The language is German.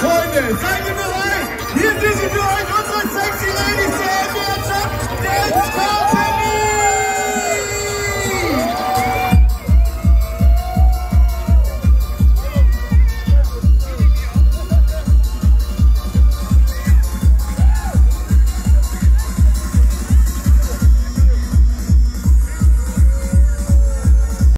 Freunde, seid ihr bereit? Hier sind sie für euch